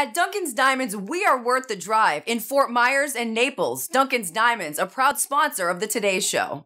At Dunkin's Diamonds, we are worth the drive in Fort Myers and Naples. Dunkin's Diamonds, a proud sponsor of the Today Show.